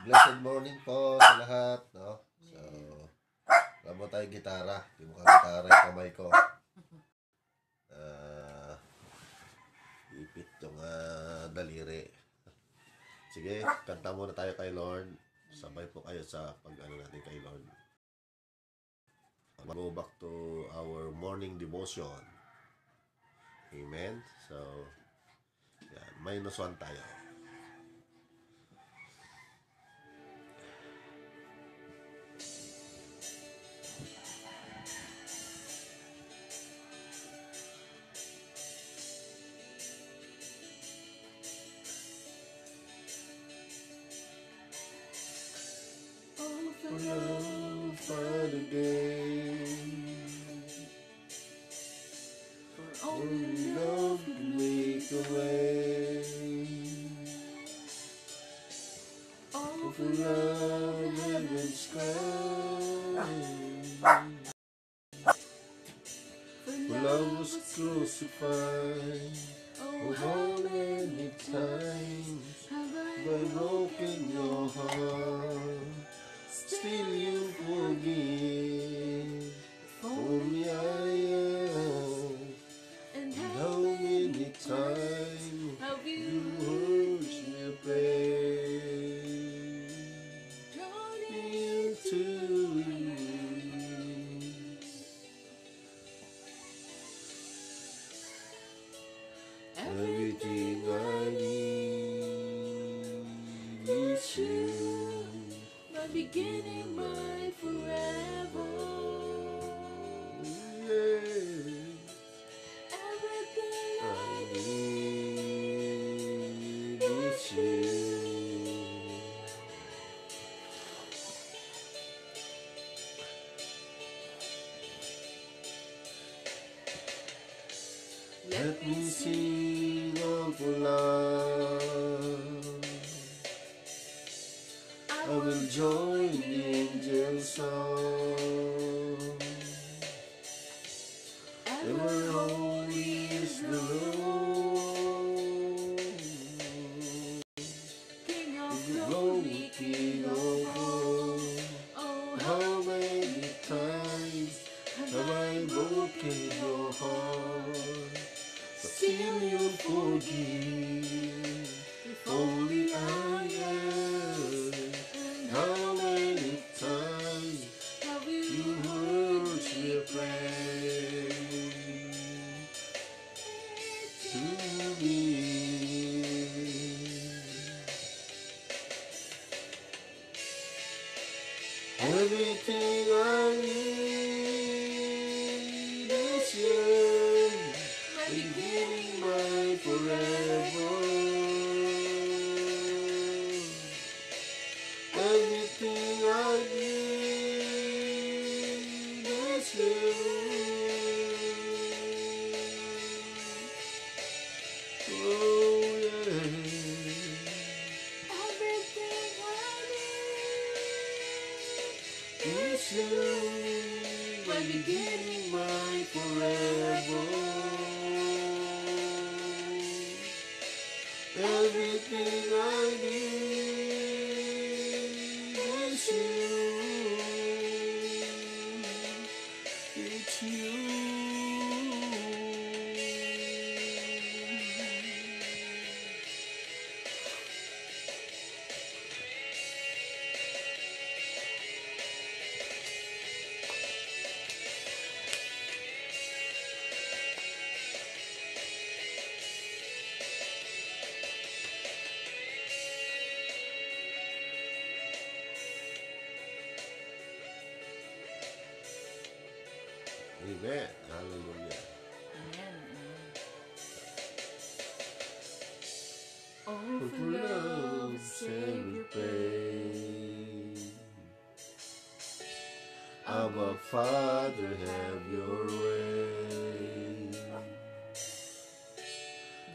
Blessed morning po sa lahat, no? So, alam mo tayo gitara. Mo ka gitara yung kamay ko. Ah, ipit yung ah, daliri. Sige, kanta muna tayo kay Lord. Sabay po kayo sa pag-ano natin kay Lord. Go back to our morning devotion. Amen. So, yan. Minus one tayo. For love, fight again. For Only love can make a way. For love, heaven's sky. For love was crucified. Oh, how many times have I broken your heart? Still you forgive. We're holy Israel. You, my beginning, my forever. Amen. Hallelujah. Amen. Oh, For love, Savior, pain. Abba, Father, have your way.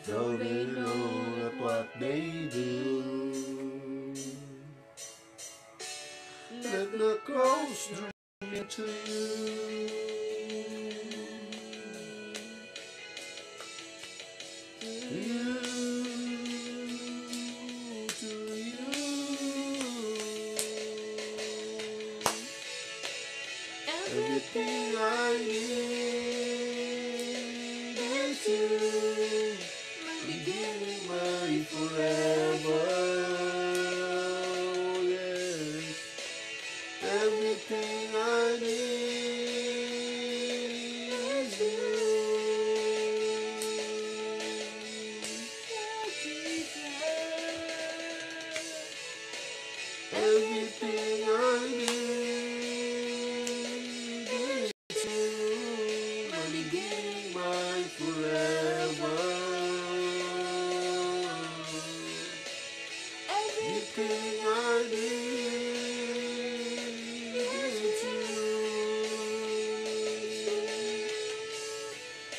Though they know not what they do, I you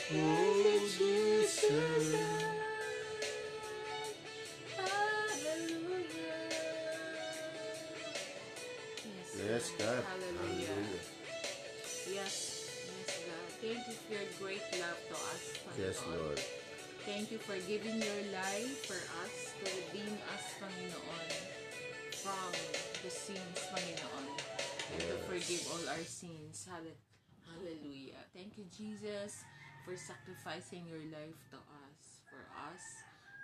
Oh, Jesus. Yes, God. Hallelujah. Hallelujah. Yes. Yes, God. Thank you for your great love to us, Panginoon. Yes, Lord. Thank you for giving your life for us to redeem us, Panginoon, from the sins, Panginoon, and to forgive all our sins. Hall- Hallelujah. Thank you, Jesus, for sacrificing your life to us, for us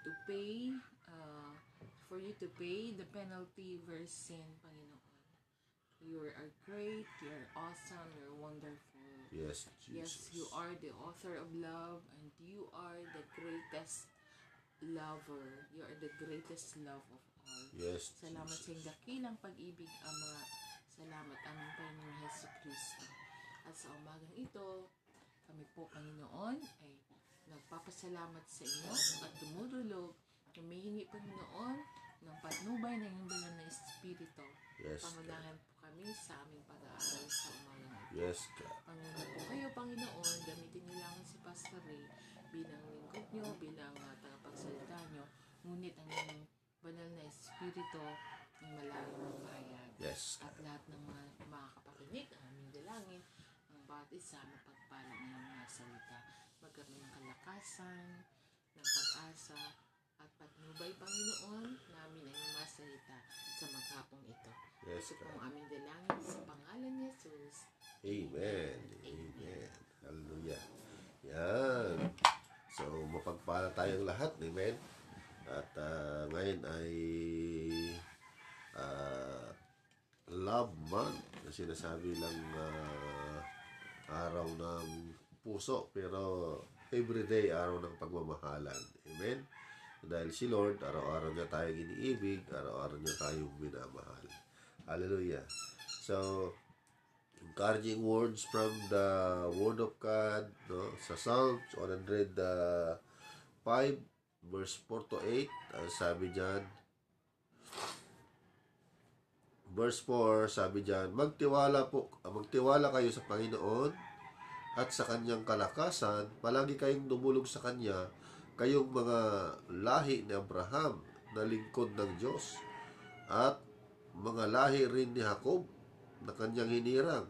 to pay, uh, for you to pay the penalty for sin, Panginoon. You are great, you are awesome, you are wonderful. Yes, Yes, Jesus. you are the author of love and you are the greatest lover. You are the greatest love of all. Yes, Salamat sa iyong Jesus. dakilang pag-ibig, Ama. Salamat aming Panginoon Heso Kristo. At sa umagang ito, kami po, Panginoon, ay nagpapasalamat sa inyo at tumutulog. Humihingi, Panginoon, ng patnubay ng banal na Espiritu. Yes, Pangunahan po kami sa aming pag-aaral sa umagang ito. Yes, God. Panginoon po kayo, Panginoon, gamitin niyo lang si Pastor Ray bilang lingkod niyo, bilang uh, tagapagsalita niyo. Ngunit ang inyong banal na espiritu ng malalim ng pahayag. Yes, At God. lahat ng mga makakapakinig, ang aming dalangin, ang bawat isa mapagpala ng mga salita. Magkaroon ng kalakasan, ng pag-asa, at patnubay, Panginoon, namin ang mga salita sa maghapong ito. Yes, Ito po ang aming dalangin sa pangalan ni Jesus. Amen. Amen. Hallelujah. Yan. So, mapagpala tayong lahat. Amen. At ah, ngayon ay ah, Love Month na sinasabi lang ah, araw ng puso pero everyday araw ng pagmamahalan. Amen. Dahil si Lord, araw-araw niya tayong iniibig, araw-araw niya tayong minamahal. Hallelujah. So, encouraging words from the Word of God no sa Psalms 105 verse 4 to 8 ang sabi diyan verse 4 sabi diyan magtiwala po magtiwala kayo sa Panginoon at sa kanyang kalakasan palagi kayong dumulog sa kanya kayong mga lahi ni Abraham na lingkod ng Diyos at mga lahi rin ni Jacob na kanyang hinirang.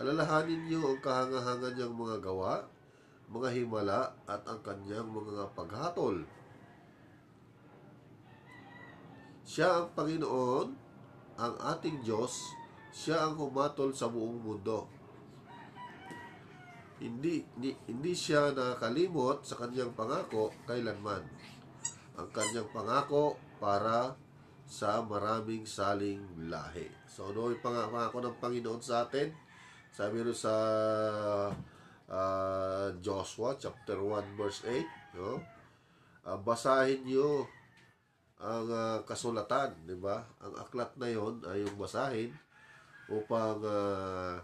Alalahanin niyo ang kahangahangan niyang mga gawa, mga himala, at ang kanyang mga paghatol. Siya ang Panginoon, ang ating Diyos, siya ang humatol sa buong mundo. Hindi, hindi, hindi siya nakalimot sa kanyang pangako kailanman. Ang kanyang pangako para sa maraming saling lahi. So, ano yung pang- pangako ng Panginoon sa atin? Sabi rin sa ah, Joshua chapter 1 verse 8, no? Ah, basahin niyo ang ah, kasulatan, di ba? Ang aklat na yon ay yung basahin upang ah,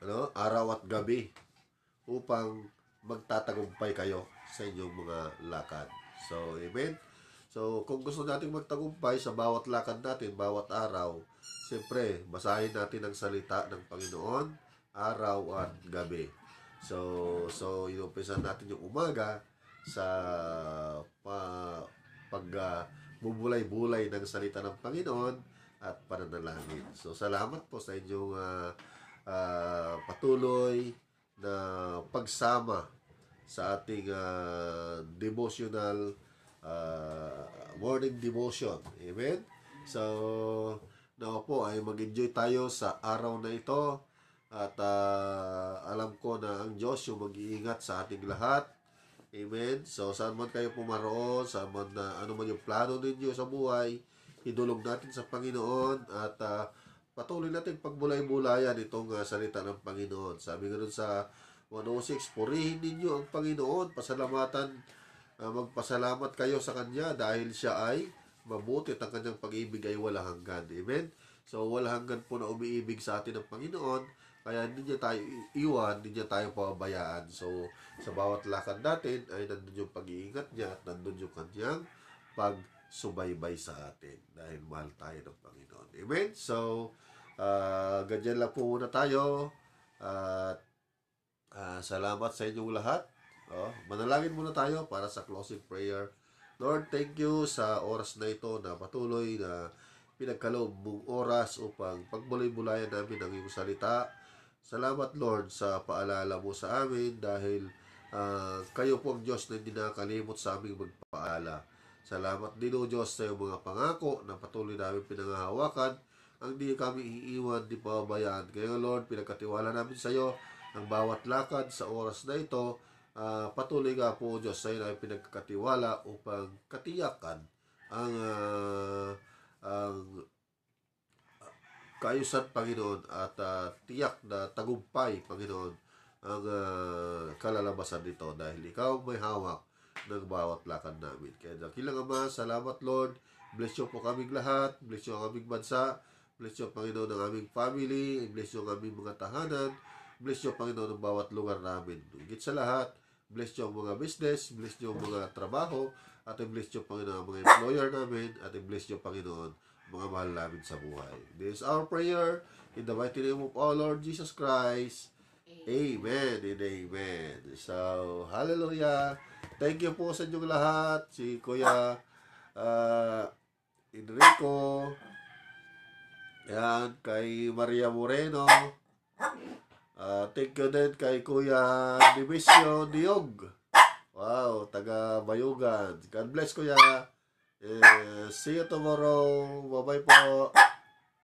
ano, araw at gabi upang magtatagumpay kayo sa inyong mga lakad. So, amen. So, kung gusto nating magtagumpay sa bawat lakad natin, bawat araw, siyempre, basahin natin ang salita ng Panginoon araw at gabi. So, so inumpisa natin yung umaga sa pa, pag ah, bubulay-bulay ng salita ng Panginoon at pananalangin. So, salamat po sa inyong ah, ah, patuloy na pagsama sa ating ah, devotional ah, morning devotion. Amen? So, nawa po ay mag-enjoy tayo sa araw na ito At ah, alam ko na ang Diyos yung mag-iingat sa ating lahat. Amen. So, saan man kayo pumaroon, saan man na ano man yung plano ninyo sa buhay, idulog natin sa Panginoon at ah, patuloy natin pagbulay-bulayan itong ah, salita ng Panginoon. Sabi nga sa 106, purihin ninyo ang Panginoon, pasalamatan, ah, magpasalamat kayo sa Kanya dahil siya ay mabuti at ang kanyang pag-ibig ay wala hanggan. Amen? So, wala hanggan po na umiibig sa atin ng Panginoon. Kaya hindi niya tayo iwan, hindi niya tayo pababayaan. So, sa bawat lakad natin ay nandun yung pag-iingat niya at nandun yung kanyang pagsubaybay sa atin dahil mahal tayo ng Panginoon. Amen? So, ah ganyan lang po muna tayo. At ah, salamat sa inyong lahat. Oh, manalangin muna tayo para sa closing prayer. Lord, thank you sa oras na ito na patuloy na pinagkaloob mong oras upang pagbulay-bulayan namin ang iyong salita. Salamat, Lord, sa paalala mo sa amin dahil ah, kayo po ang Diyos na hindi nakakalimot sa aming magpaalala. Salamat din o Diyos sa iyong mga pangako na patuloy namin pinangahawakan ang di kami iiwan, di pababayaan. Kaya Lord, pinagkatiwala namin sa iyo ang bawat lakad sa oras na ito. Ah, patuloy nga po Diyos sa iyo na pinagkatiwala upang katiyakan ang ah, ang kaayusan, Panginoon, at ah, tiyak na tagumpay, Panginoon, ang ah, kalalabasan nito dahil ikaw may hawak ng bawat lakad namin. Kaya dakilang Ama, salamat Lord. Bless you po kaming lahat. Bless you ang aming bansa. Bless you, Panginoon, ang aming family. Bless you ang aming mga tahanan. Bless you, Panginoon, ang bawat lugar namin. Higit sa lahat, bless you ang mga business. Bless you ang mga trabaho. At i-bless you, Panginoon, ang mga employer namin. At i-bless you, Panginoon, mga mahal namin sa buhay. This is our prayer in the mighty name of our Lord Jesus Christ. Amen and amen. So, hallelujah. Thank you po sa inyong lahat. Si Kuya ah, Enrico. Yan, kay Maria Moreno. Ah, thank you din kay Kuya Divisio Diog. Wow, taga Bayugan. God bless Kuya. Eh, see you tomorrow. Bye-bye po.